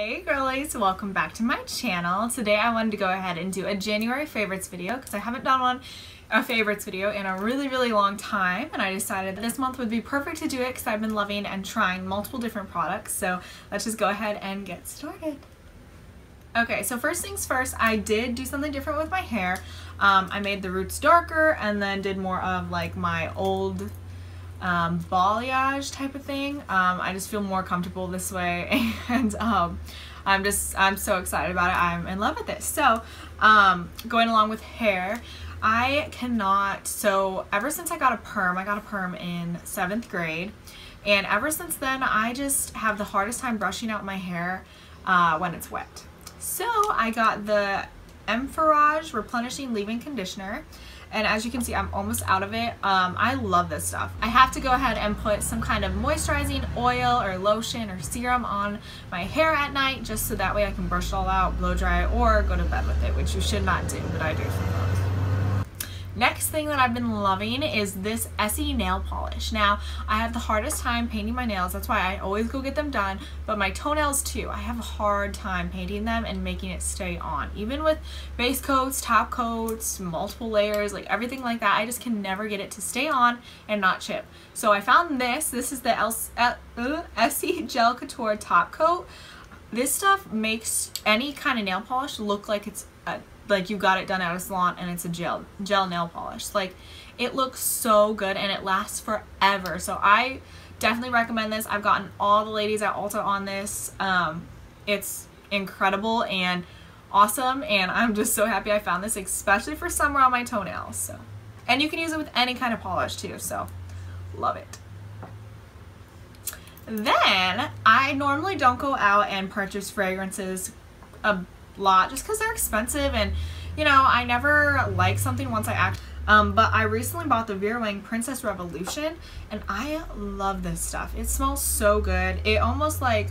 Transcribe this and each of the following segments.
Hey girlies, welcome back to my channel. Today I wanted to go ahead and do a January favorites video because I haven't done one a favorites video in a really really long time and I decided that this month would be perfect to do it because I've been loving and trying multiple different products so let's just go ahead and get started. Okay, so first things first, I did do something different with my hair. Um, I made the roots darker and then did more of like my old um, balayage type of thing. Um, I just feel more comfortable this way and um, I'm just, I'm so excited about it. I'm in love with it. So um, going along with hair, I cannot, so ever since I got a perm, I got a perm in seventh grade and ever since then I just have the hardest time brushing out my hair uh, when it's wet. So I got the Emphorage Replenishing Leave-In Conditioner and as you can see I'm almost out of it. Um, I love this stuff. I have to go ahead and put some kind of moisturizing oil or lotion or serum on my hair at night just so that way I can brush it all out blow dry or go to bed with it which you should not do but I do Next thing that I've been loving is this Essie nail polish. Now, I have the hardest time painting my nails. That's why I always go get them done. But my toenails too. I have a hard time painting them and making it stay on. Even with base coats, top coats, multiple layers, like everything like that, I just can never get it to stay on and not chip. So I found this. This is the uh, Essie Gel Couture Top Coat. This stuff makes any kind of nail polish look like it's a like you got it done at a salon and it's a gel gel nail polish. Like it looks so good and it lasts forever. So I definitely recommend this. I've gotten all the ladies at Ulta on this. Um, it's incredible and awesome and I'm just so happy I found this especially for summer on my toenails so. And you can use it with any kind of polish too so. Love it. Then I normally don't go out and purchase fragrances a lot just because they're expensive and you know I never like something once I act um, but I recently bought the Vera Wang Princess Revolution and I love this stuff. It smells so good. It almost like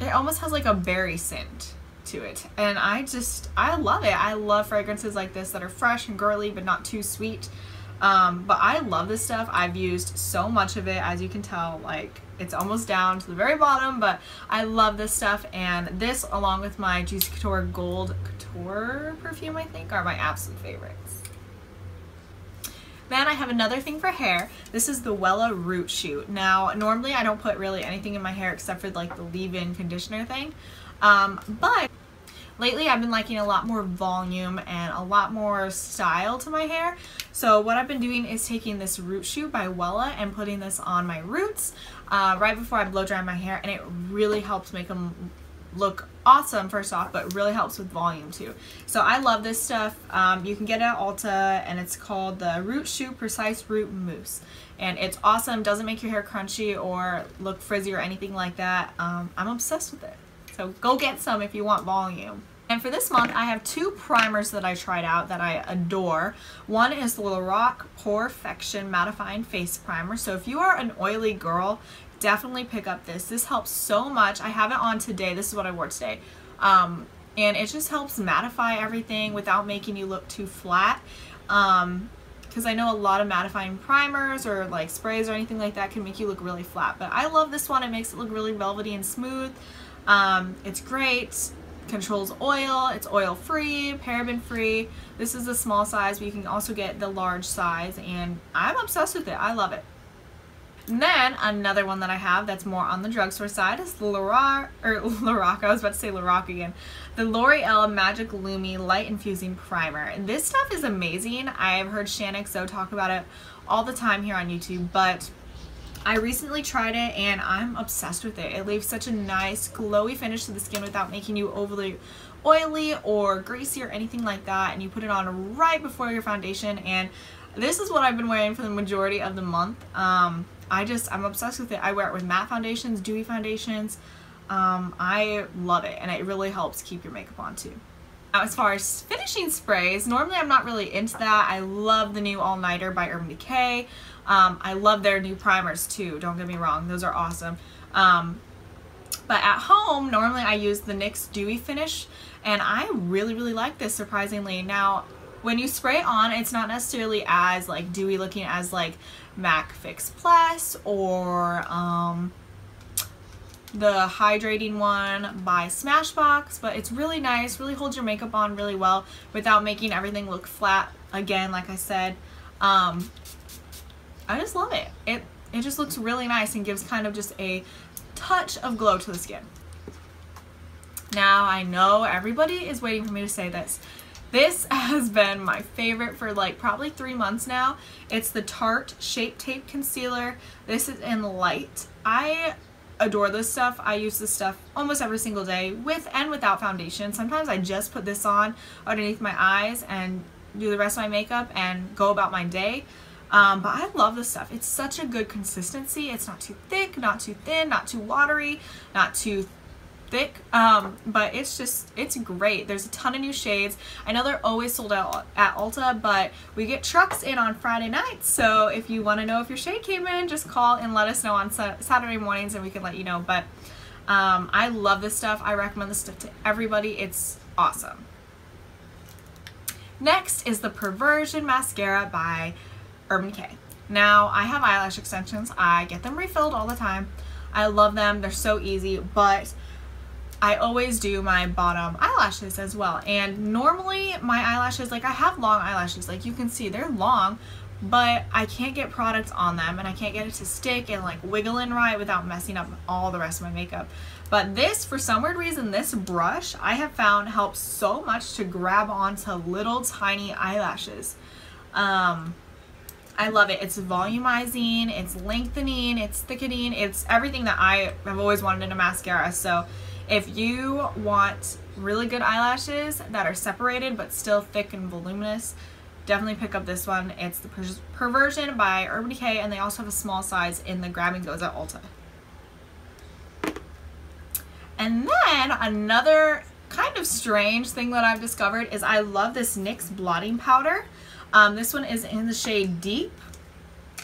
it almost has like a berry scent to it. And I just I love it. I love fragrances like this that are fresh and girly but not too sweet um, but I love this stuff. I've used so much of it, as you can tell, like it's almost down to the very bottom, but I love this stuff. And this, along with my Juicy Couture Gold Couture perfume, I think, are my absolute favorites. Then I have another thing for hair. This is the Wella Root Shoot. Now, normally I don't put really anything in my hair except for like the leave-in conditioner thing. Um, but Lately I've been liking a lot more volume and a lot more style to my hair. So what I've been doing is taking this root shoot by Wella and putting this on my roots uh, right before I blow dry my hair and it really helps make them look awesome first off but really helps with volume too. So I love this stuff. Um, you can get it at Ulta and it's called the Root Shoot Precise Root Mousse. And it's awesome. Doesn't make your hair crunchy or look frizzy or anything like that. Um, I'm obsessed with it. So go get some if you want volume and for this month, I have two primers that I tried out that I adore. One is the Lorac Porefection Mattifying Face Primer. So if you are an oily girl, definitely pick up this. This helps so much. I have it on today. This is what I wore today. Um, and it just helps mattify everything without making you look too flat. Um, because I know a lot of mattifying primers or like sprays or anything like that can make you look really flat. But I love this one. It makes it look really velvety and smooth. Um, it's great controls oil. It's oil free, paraben free. This is a small size, but you can also get the large size and I'm obsessed with it. I love it. And then another one that I have that's more on the drugstore side is Lorac, or Lorac, I was about to say Lorac again. The L'Oreal Magic Lumi Light Infusing Primer. This stuff is amazing. I've heard Shaaanxo talk about it all the time here on YouTube, but I recently tried it and I'm obsessed with it. It leaves such a nice glowy finish to the skin without making you overly oily or greasy or anything like that and you put it on right before your foundation and this is what I've been wearing for the majority of the month. Um, I just, I'm obsessed with it. I wear it with matte foundations, dewy foundations. Um, I love it and it really helps keep your makeup on too. Now as far as finishing sprays, normally I'm not really into that. I love the new All Nighter by Urban Decay. Um, I love their new primers too, don't get me wrong, those are awesome. Um, but at home, normally I use the NYX Dewy Finish, and I really, really like this, surprisingly. Now, when you spray it on, it's not necessarily as like dewy looking as like MAC Fix Plus or um, the hydrating one by Smashbox, but it's really nice, really holds your makeup on really well without making everything look flat. Again, like I said, um, I just love it. It it just looks really nice and gives kind of just a touch of glow to the skin. Now, I know everybody is waiting for me to say this. This has been my favorite for like probably three months now. It's the Tarte Shape Tape Concealer. This is in light. I adore this stuff. I use this stuff almost every single day with and without foundation. Sometimes I just put this on underneath my eyes and do the rest of my makeup and go about my day. Um, but I love this stuff. It's such a good consistency. It's not too thick, not too thin, not too watery, not too thick. Um, but it's just it's great. There's a ton of new shades. I know they're always sold out at Ulta but we get trucks in on Friday nights. So if you want to know if your shade came in just call and let us know on Saturday mornings and we can let you know. But um, I love this stuff. I recommend this stuff to everybody. It's awesome. Next is the Perversion Mascara by Urban Decay now I have eyelash extensions I get them refilled all the time I love them they're so easy but I always do my bottom eyelashes as well. And normally my eyelashes, like I have long eyelashes, like you can see they're long, but I can't get products on them and I can't get it to stick and like wiggle in right without messing up all the rest of my makeup. But this, for some weird reason, this brush I have found helps so much to grab onto little tiny eyelashes. Um, I love it. It's volumizing, it's lengthening, it's thickening, it's everything that I have always wanted in a mascara. So if you want really good eyelashes that are separated but still thick and voluminous, definitely pick up this one. It's the per Perversion by Urban Decay and they also have a small size in the Grab and Goes at Ulta. And then another kind of strange thing that I've discovered is I love this NYX blotting powder. Um, this one is in the shade Deep.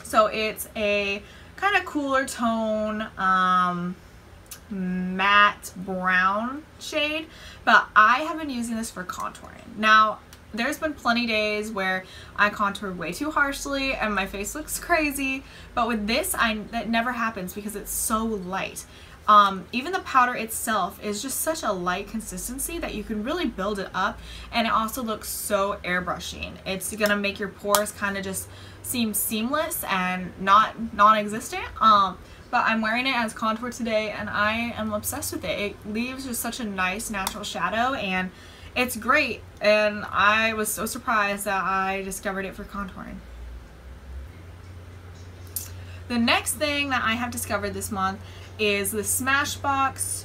So it's a kind of cooler tone, um, matte brown shade, but I have been using this for contouring. Now, there's been plenty days where I contour way too harshly and my face looks crazy, but with this, I that never happens because it's so light. Um, even the powder itself is just such a light consistency that you can really build it up and it also looks so airbrushing. It's gonna make your pores kind of just seem seamless and not non-existent. Um, but I'm wearing it as contour today and I am obsessed with it. It leaves just such a nice natural shadow and it's great and I was so surprised that I discovered it for contouring. The next thing that I have discovered this month is the Smashbox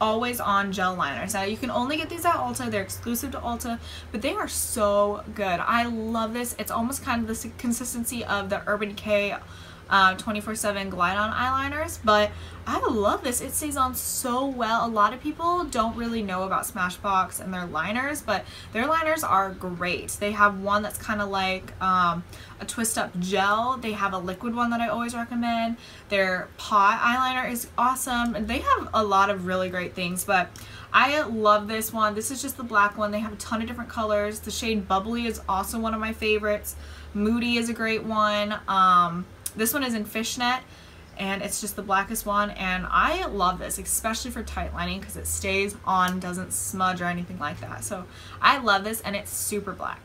always on gel liners. Now you can only get these at Ulta. They're exclusive to Ulta, but they are so good. I love this. It's almost kind of the consistency of the Urban Decay 24-7 uh, Glide On eyeliners, but I love this. It stays on so well. A lot of people don't really know about Smashbox and their liners, but their liners are great. They have one that's kind of like um, a twist up gel. They have a liquid one that I always recommend. Their pot eyeliner is awesome. And they have a lot of really great things, but I love this one. This is just the black one. They have a ton of different colors. The shade Bubbly is also one of my favorites. Moody is a great one. Um, this one is in fishnet and it's just the blackest one and I love this especially for tight lining because it stays on doesn't smudge or anything like that. So I love this and it's super black.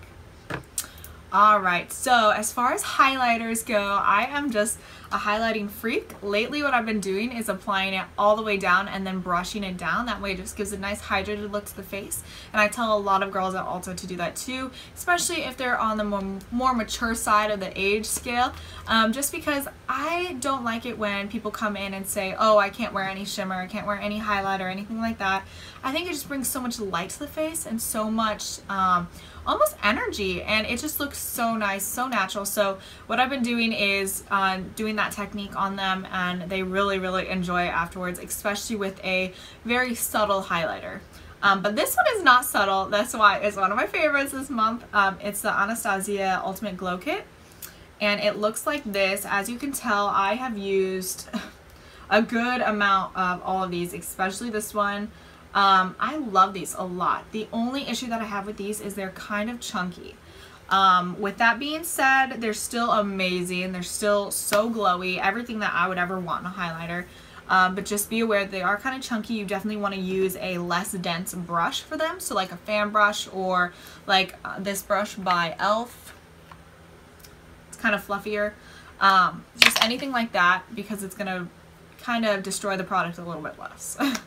Alright so as far as highlighters go I am just a highlighting freak. Lately what I've been doing is applying it all the way down and then brushing it down. That way it just gives a nice hydrated look to the face. And I tell a lot of girls at Ulta to do that too, especially if they're on the more, more mature side of the age scale. Um, just because I don't like it when people come in and say, oh, I can't wear any shimmer, I can't wear any highlight or anything like that. I think it just brings so much light to the face and so much um, almost energy and it just looks so nice, so natural. So what I've been doing is uh, doing that technique on them and they really, really enjoy it afterwards, especially with a very subtle highlighter. Um, but this one is not subtle. That's why it's one of my favorites this month. Um, it's the Anastasia Ultimate Glow Kit. And it looks like this. As you can tell, I have used a good amount of all of these, especially this one. Um, I love these a lot. The only issue that I have with these is they're kind of chunky. Um, with that being said, they're still amazing. They're still so glowy. Everything that I would ever want in a highlighter. Um, but just be aware they are kind of chunky. You definitely want to use a less dense brush for them. So like a fan brush or like uh, this brush by e.l.f. It's kind of fluffier. Um, just anything like that because it's going to kind of destroy the product a little bit less.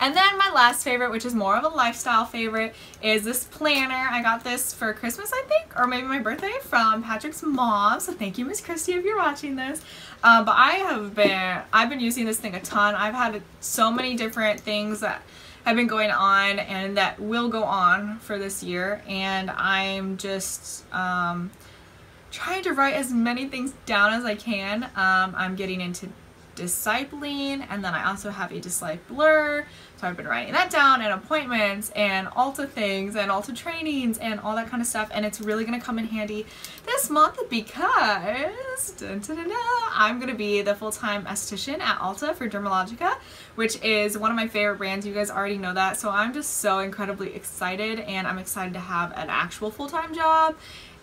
And then my last favorite, which is more of a lifestyle favorite, is this planner. I got this for Christmas, I think, or maybe my birthday from Patrick's mom. So thank you, Miss Christie, if you're watching this. Um, but I have been, I've been using this thing a ton. I've had so many different things that have been going on and that will go on for this year. And I'm just, um, trying to write as many things down as I can. Um, I'm getting into discipling and then I also have a discipler so I've been writing that down and appointments and Ulta things and Ulta trainings and all that kind of stuff and it's really gonna come in handy this month because dun, dun, dun, I'm gonna be the full-time esthetician at Ulta for Dermalogica which is one of my favorite brands. You guys already know that. So I'm just so incredibly excited and I'm excited to have an actual full-time job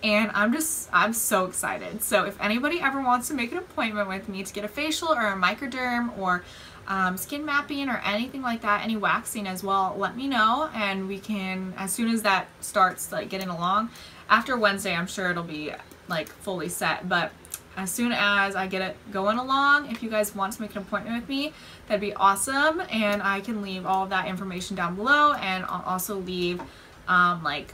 and I'm just, I'm so excited. So if anybody ever wants to make an appointment with me to get a facial or a microderm or um, skin mapping or anything like that, any waxing as well, let me know and we can, as soon as that starts like getting along, after Wednesday I'm sure it'll be like fully set, but as soon as I get it going along, if you guys want to make an appointment with me, that'd be awesome and I can leave all of that information down below and I'll also leave um, like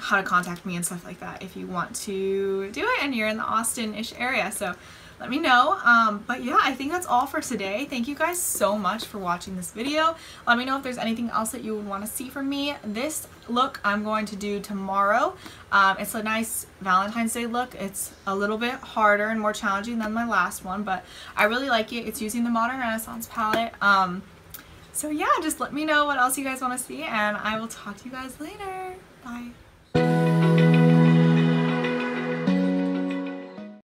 how to contact me and stuff like that if you want to do it and you're in the Austin-ish area. So let me know. Um, but yeah, I think that's all for today. Thank you guys so much for watching this video. Let me know if there's anything else that you would want to see from me. This look I'm going to do tomorrow. Um, it's a nice Valentine's Day look. It's a little bit harder and more challenging than my last one, but I really like it. It's using the Modern Renaissance palette. Um, so yeah, just let me know what else you guys want to see, and I will talk to you guys later. Bye. Música